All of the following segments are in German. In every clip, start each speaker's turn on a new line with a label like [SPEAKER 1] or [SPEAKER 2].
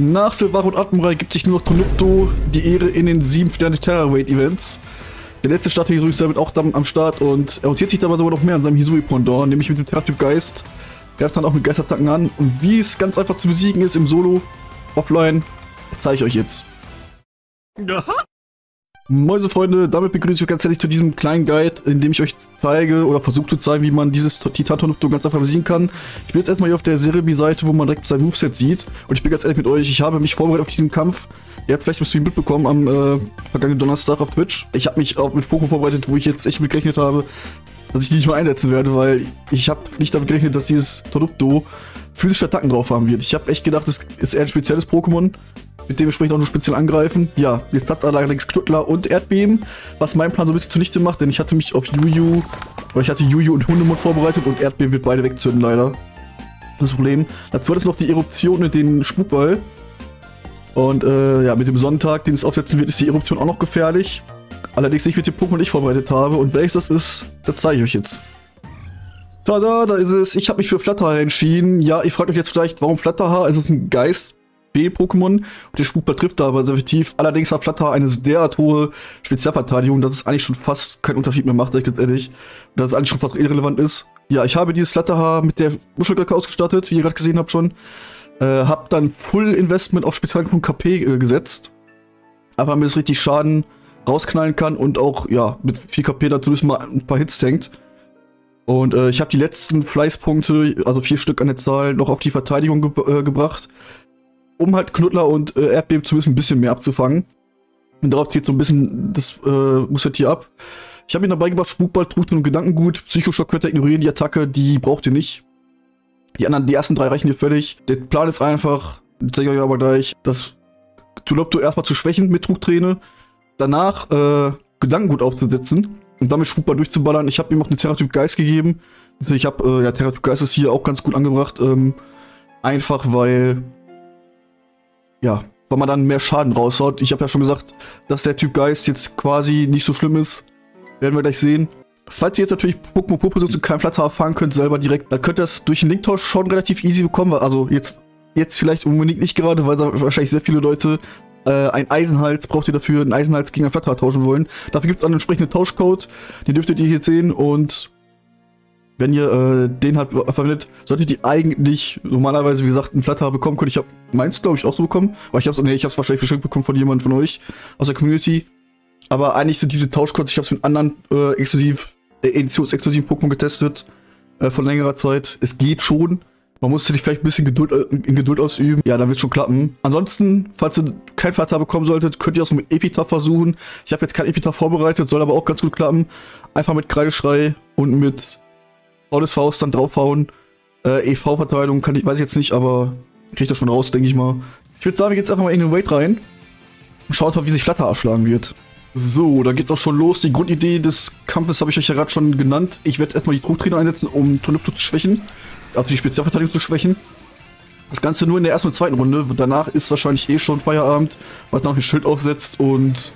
[SPEAKER 1] Nach Silvaro und Admiral gibt sich nur noch Tonupto die Ehre in den 7 Sterne Raid Events. Der letzte Start Hisui ist damit auch am Start und er orientiert sich dabei sogar noch mehr an seinem Hisui Pendant, nämlich mit dem Terra-Typ Geist. Greift dann auch mit Geistattacken an und wie es ganz einfach zu besiegen ist im Solo, offline, zeige ich euch jetzt. Aha. Mäusefreunde, damit begrüße ich euch ganz herzlich zu diesem kleinen Guide, in dem ich euch zeige oder versuche zu zeigen, wie man dieses Titan-Tornado ganz einfach besiegen kann. Ich bin jetzt erstmal hier auf der Cerebi-Seite, wo man direkt sein Moveset sieht. Und ich bin ganz ehrlich mit euch, ich habe mich vorbereitet auf diesen Kampf. Ihr habt vielleicht ein bisschen mitbekommen am äh, vergangenen Donnerstag auf Twitch. Ich habe mich auch mit Poco vorbereitet, wo ich jetzt echt mit gerechnet habe, dass ich die nicht mehr einsetzen werde, weil ich habe nicht damit gerechnet, dass dieses Tornado physische Attacken drauf haben wird. Ich habe echt gedacht, es ist eher ein spezielles Pokémon, mit dem wir sprechen auch nur speziell angreifen. Ja, jetzt hat es allerdings Knuddler und Erdbeben, was meinen Plan so ein bisschen zunichte macht, denn ich hatte mich auf Juju, oder ich hatte Juju und Hundemund vorbereitet und Erdbeben wird beide wegzünden leider. Das Problem. Dazu hat es noch die Eruption mit dem Spukball. Und äh, ja, mit dem Sonntag, den es aufsetzen wird, ist die Eruption auch noch gefährlich. Allerdings nicht mit dem Pokémon, den ich vorbereitet habe. Und welches das ist, das zeige ich euch jetzt. Tada, da ist es. Ich habe mich für Flatterhaar entschieden. Ja, ihr fragt euch jetzt vielleicht, warum Flatterhaar? Also es ein Geist, B-Pokémon der Spukball trifft da aber sehr effektiv. Allerdings hat Flatter eine derart hohe Spezialverteidigung, dass es eigentlich schon fast keinen Unterschied mehr macht, sag ich ganz ehrlich. Dass es eigentlich schon fast irrelevant ist. Ja, ich habe dieses Flatterhaar mit der Muschelgöcke ausgestattet, wie ihr gerade gesehen habt schon. Äh, hab dann Full Investment auf Spezialangriff KP äh, gesetzt. Einfach damit es richtig Schaden rausknallen kann und auch, ja, mit 4 KP natürlich mal ein paar Hits tankt. Und äh, ich habe die letzten Fleißpunkte, also vier Stück an der Zahl, noch auf die Verteidigung ge äh, gebracht um halt Knuddler und äh, Erdbeben zumindest ein bisschen mehr abzufangen. Und darauf geht so ein bisschen das äh, Muster hier ab. Ich habe ihn dabei gebracht, Spukball, Trugten und Gedankengut. Psychoschock könnt ihr ignorieren, die Attacke, die braucht ihr nicht. Die anderen, die ersten drei reichen hier völlig. Der Plan ist einfach, zeige ich euch aber gleich, das Tulopto erstmal zu schwächen mit Trugträne. Danach äh, Gedankengut aufzusetzen und damit Spukball durchzuballern. Ich habe ihm auch eine Terratyp Geist gegeben. Also ich habe, äh, ja, Terratyp Geist ist hier auch ganz gut angebracht. Ähm, einfach weil ja, weil man dann mehr Schaden raushaut. Ich habe ja schon gesagt, dass der Typ Geist jetzt quasi nicht so schlimm ist. Werden wir gleich sehen. Falls ihr jetzt natürlich Pokémon Popo so zu keinem Flatter fahren könnt, selber direkt, dann könnt ihr das durch den Linktausch schon relativ easy bekommen. Also jetzt, jetzt vielleicht unbedingt nicht gerade, weil da wahrscheinlich sehr viele Leute äh, ein Eisenhals braucht ihr dafür, einen Eisenhals gegen ein Flatter tauschen wollen. Dafür gibt es einen entsprechenden Tauschcode. Den dürftet ihr hier sehen und wenn ihr äh, den halt verwendet, solltet ihr eigentlich normalerweise, wie gesagt, einen Flatter bekommen können. Ich habe meins, glaube ich, auch so bekommen. Aber ich habe es nee, wahrscheinlich geschenkt bekommen von jemandem von euch aus der Community. Aber eigentlich sind diese Tauschcodes, ich habe es mit anderen äh, exklusiv, äh, editionsexklusiven Pokémon getestet äh, von längerer Zeit. Es geht schon. Man muss sich vielleicht ein bisschen Geduld, äh, in Geduld ausüben. Ja, dann wird schon klappen. Ansonsten, falls ihr kein Flatter bekommen solltet, könnt ihr auch so mit Epitaph versuchen. Ich habe jetzt kein Epitaph vorbereitet, soll aber auch ganz gut klappen. Einfach mit Kreideschrei und mit Faules Faust dann draufhauen. Äh, EV-Verteilung kann ich, weiß ich jetzt nicht, aber krieg ich das schon raus, denke ich mal. Ich würde sagen, wir gehen jetzt einfach mal in den Wait rein und schauen mal, wie sich Flatter erschlagen wird. So, da geht's auch schon los. Die Grundidee des Kampfes habe ich euch ja gerade schon genannt. Ich werde erstmal die Trugtrainer einsetzen, um Tonipto zu schwächen. Also die Spezialverteidigung zu schwächen. Das Ganze nur in der ersten und zweiten Runde. Danach ist wahrscheinlich eh schon Feierabend, weil danach ein Schild aufsetzt und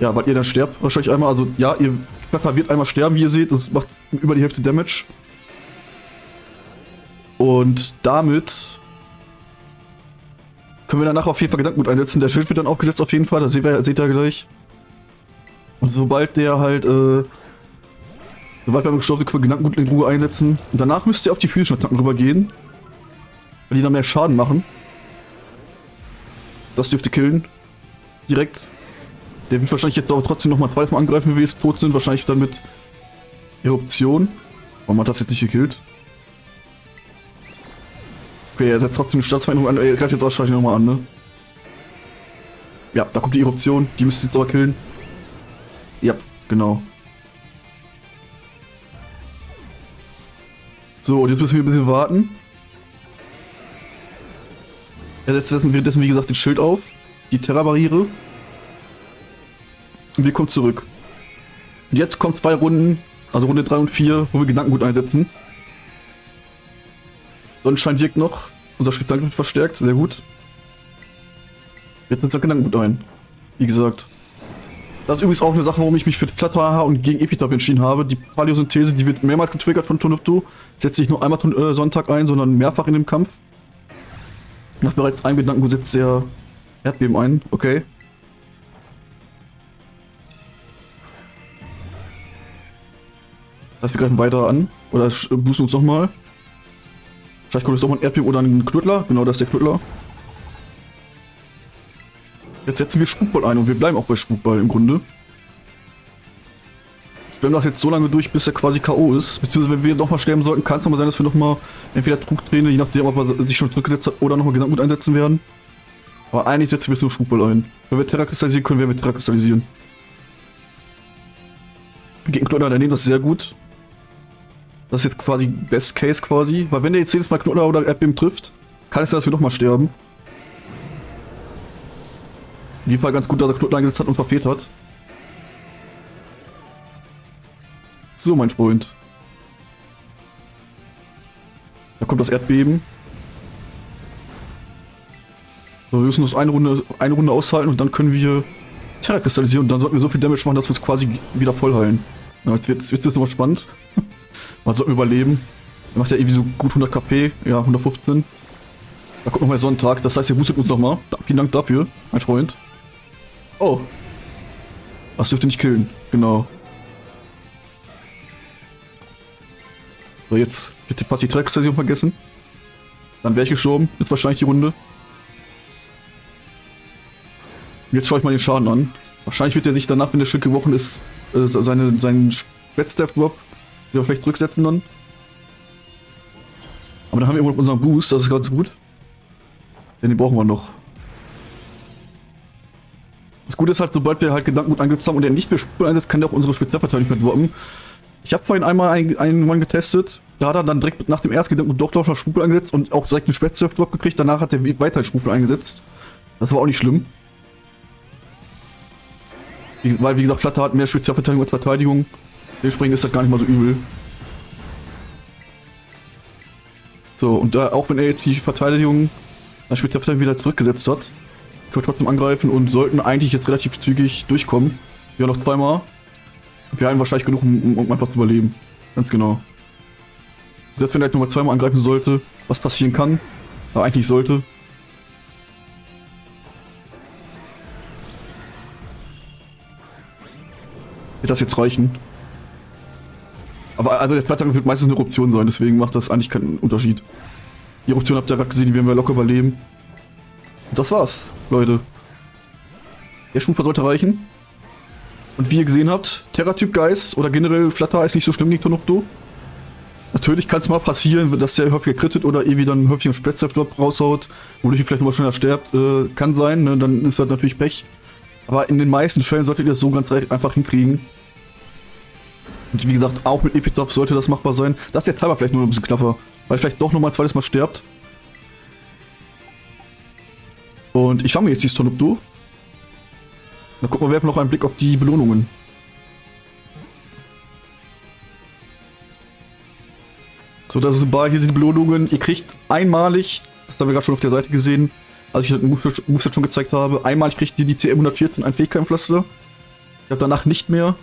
[SPEAKER 1] ja, weil ihr dann sterbt wahrscheinlich einmal. Also ja, ihr Pfeffer wird einmal sterben, wie ihr seht. Das macht über die Hälfte Damage. Und damit können wir danach auf jeden Fall Gedankengut einsetzen. Der Schild wird dann aufgesetzt auf jeden Fall, das seht ihr, seht ihr gleich. Und sobald der halt, äh, sobald wir gestorben sind, können wir Gedankengut in Ruhe einsetzen. Und danach müsst ihr auf die physischen Attacken rübergehen. Weil die dann mehr Schaden machen. Das dürfte killen. Direkt. Der wird wahrscheinlich jetzt aber trotzdem nochmal zweites Mal angreifen, wenn wir jetzt tot sind. Wahrscheinlich dann mit Eruption. Warum hat das jetzt nicht gekillt? Okay, er setzt trotzdem eine Staatsveränderung an. Er greift jetzt wahrscheinlich nochmal an, ne? Ja, da kommt die Eruption. Die müsste jetzt aber killen. Ja, genau. So, und jetzt müssen wir ein bisschen warten. Er setzt währenddessen, wie gesagt, den Schild auf. Die Terra-Barriere. Und wir kommen zurück. Und jetzt kommen zwei Runden, also Runde 3 und 4, wo wir Gedankengut einsetzen. Sonnenschein wirkt noch. Unser Spezialangriff wird verstärkt. Sehr gut. Jetzt setzt der Gedankengut ein. Wie gesagt. Das ist übrigens auch eine Sache, warum ich mich für Flatterhaar und gegen Epitaph entschieden habe. Die Paleosynthese, die wird mehrmals getriggert von Tonopto. Setzt sich nur einmal äh, Sonntag ein, sondern mehrfach in dem Kampf. Nach bereits einem Gedanken setzt der Erdbeben ein. Okay. Das wir greifen weiter an. Oder boosten uns nochmal. Vielleicht kommt jetzt auch ein Erdbeben oder ein Knüttler. Genau, das ist der Knüttler. Jetzt setzen wir Spukball ein und wir bleiben auch bei Spukball im Grunde. Jetzt bleiben das jetzt so lange durch, bis er quasi K.O. ist. Beziehungsweise wenn wir nochmal sterben sollten, kann es nochmal sein, dass wir nochmal entweder Trugträne, je nachdem, ob er sich schon zurückgesetzt hat, oder nochmal Gedankengut einsetzen werden. Aber eigentlich setzen wir jetzt nur Spukball ein. Wenn wir Terra kristallisieren können, werden wir Terra kristallisieren. Gegen Knoller daneben, das ist sehr gut. Das ist jetzt quasi Best Case quasi. Weil wenn der jetzt jedes Mal Knoller oder Erdbeben trifft, kann es sein, dass wir nochmal sterben. In jedem Fall ganz gut, dass er Knoten eingesetzt hat und verfehlt hat. So, mein Freund. Da kommt das Erdbeben. So, wir müssen uns eine Runde, eine Runde aushalten und dann können wir Terra kristallisieren und dann sollten wir so viel Damage machen, dass wir uns quasi wieder voll heilen. Ja, jetzt wird es jetzt nochmal spannend. Man sollten überleben. Er macht ja irgendwie so gut 100 KP, ja 115. Da kommt nochmal Sonntag, das heißt, ihr boostet uns nochmal. Vielen Dank dafür, mein Freund. Oh. Das dürfte nicht killen. Genau. So, jetzt bitte fast die Track-Session vergessen. Dann wäre ich gestorben. Jetzt wahrscheinlich die Runde. Jetzt schaue ich mal den Schaden an. Wahrscheinlich wird er sich danach, wenn der Stück gebrochen ist, äh, seine, seinen Spätstep-Drop wieder vielleicht zurücksetzen dann. Aber dann haben wir unseren Boost, das ist ganz gut. Denn den brauchen wir noch. Das Gute ist halt, sobald wir halt Gedankengut angezogen haben und er nicht mehr Spur einsetzt, kann der auch unsere Spezialverteidigung nicht mehr droppen. Ich habe vorhin einmal einen, einen Mann getestet, da hat er dann direkt nach dem ersten Gedankengut doch noch Spupel eingesetzt und auch direkt einen Spezialsurf gekriegt, danach hat er weiter Spupel eingesetzt. Das war auch nicht schlimm. Wie, weil, wie gesagt, Flatter hat mehr Spezialverteidigung als Verteidigung. Dementsprechend ist das gar nicht mal so übel. So, und da, auch wenn er jetzt die Verteidigung, das Spezialverteidigung wieder zurückgesetzt hat, können wir trotzdem angreifen und sollten eigentlich jetzt relativ zügig durchkommen. Wir haben noch zweimal. Wir haben wahrscheinlich genug, um, um einfach zu überleben. Ganz genau. Selbst wenn er halt nochmal zweimal angreifen sollte, was passieren kann, aber eigentlich sollte. Wird das jetzt reichen? Also der zweite wird meistens eine Eruption sein, deswegen macht das eigentlich keinen Unterschied. Die Eruption habt ihr gerade gesehen, die werden wir locker überleben. Und das war's, Leute. Der Stufe sollte reichen. Und wie ihr gesehen habt, Terra-Typ Geist oder generell Flatter ist nicht so schlimm gegen Tonukdo. Natürlich kann es mal passieren, dass der häufiger krittet oder irgendwie dann häufig einen Spätsaft raushaut, wodurch ihr vielleicht nochmal schneller sterbt. Äh, kann sein, ne? dann ist das natürlich Pech. Aber in den meisten Fällen solltet ihr das so ganz einfach hinkriegen. Und wie gesagt, auch mit Epitaph sollte das machbar sein. Dass der Timer vielleicht nur ein bisschen knapper, weil vielleicht doch nochmal ein zweites Mal stirbt. Und ich fange jetzt die Stonupdo. Dann gucken wir, werfen noch einen Blick auf die Belohnungen. So, das ist ein Bar. Hier sind die Belohnungen. Ihr kriegt einmalig, das haben wir gerade schon auf der Seite gesehen, als ich das Moveset schon gezeigt habe, einmalig kriegt ihr die TM114 ein Fähigkeitenpflaster. Ich habe danach nicht mehr.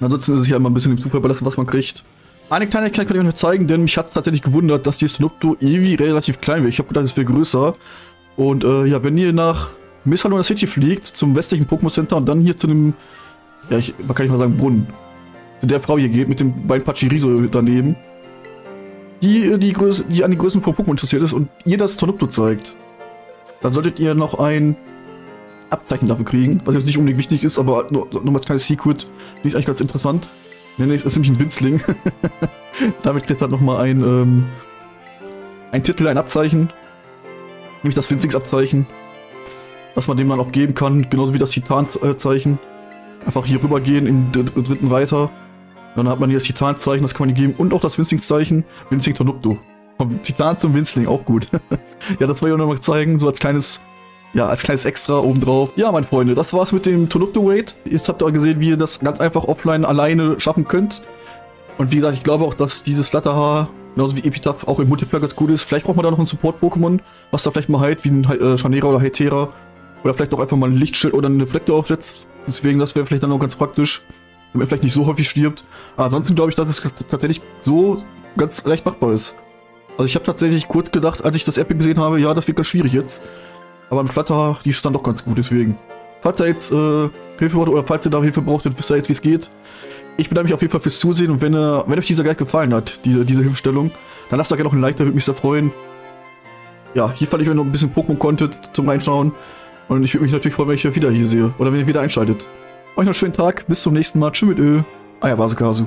[SPEAKER 1] Ansonsten ist es hier immer ein bisschen im Zufall überlassen, was man kriegt. Eine Kleinigkeit kann ich euch noch zeigen, denn mich hat tatsächlich gewundert, dass die Stonupdo irgendwie relativ klein wäre. Ich habe gedacht, es wäre größer. Und äh, ja, wenn ihr nach Missalona City fliegt, zum westlichen Pokémon Center und dann hier zu einem, ja, ich, man kann ich mal sagen, Brunnen, zu der Frau hier geht, mit dem beiden Pachiriso daneben, die, äh, die, Größe, die an die Größen von Pokémon interessiert ist und ihr das Tornupto zeigt, dann solltet ihr noch ein Abzeichen dafür kriegen, was jetzt nicht unbedingt wichtig ist, aber nur, nur als kleines Secret, die ist eigentlich ganz interessant. Nee, nee, ist nämlich ein Winzling. Damit kriegt er nochmal ein, ähm, ein Titel, ein Abzeichen nämlich das Winzlingsabzeichen, was man dem dann auch geben kann, genauso wie das Titanzeichen. Einfach hier rüber gehen in den dritten Reiter. Dann hat man hier das Titanzeichen, das kann man geben und auch das Winzlingszeichen, Winzling Tonupto. Vom Titan zum Winzling, auch gut. ja, das wollte ich auch nochmal zeigen, so als kleines, ja, als kleines Extra obendrauf. Ja, meine Freunde, das war's mit dem Tonupto Raid. Jetzt habt ihr gesehen, wie ihr das ganz einfach offline alleine schaffen könnt. Und wie gesagt, ich glaube auch, dass dieses Flatterhaar Genauso wie Epitaph auch im Multiplayer ganz gut ist. Vielleicht braucht man da noch ein Support-Pokémon, was da vielleicht mal halt wie ein äh, Chanera oder Hytera. Oder vielleicht auch einfach mal ein Lichtschild oder einen Reflektor aufsetzt. Deswegen, das wäre vielleicht dann auch ganz praktisch, wenn man vielleicht nicht so häufig stirbt. Aber ansonsten glaube ich, dass es tatsächlich so ganz leicht machbar ist. Also ich habe tatsächlich kurz gedacht, als ich das Epic gesehen habe, ja, das wird ganz schwierig jetzt. Aber im Flutter lief es dann doch ganz gut, deswegen. Falls ihr jetzt äh, Hilfe braucht oder falls ihr da Hilfe braucht, dann wisst ihr jetzt, wie es geht. Ich bedanke mich auf jeden Fall fürs Zusehen und wenn, äh, wenn euch dieser Guide gefallen hat, diese, diese Hilfestellung, dann lasst da gerne noch ein Like, da würde mich sehr freuen. Ja, hier fand ich noch ein bisschen Pokémon-Content zum Reinschauen. Und ich würde mich natürlich freuen, wenn ich euch wieder hier sehe. Oder wenn ihr wieder einschaltet. Euch noch einen schönen Tag, bis zum nächsten Mal. Tschüss mit Ö. Euer Basekasu.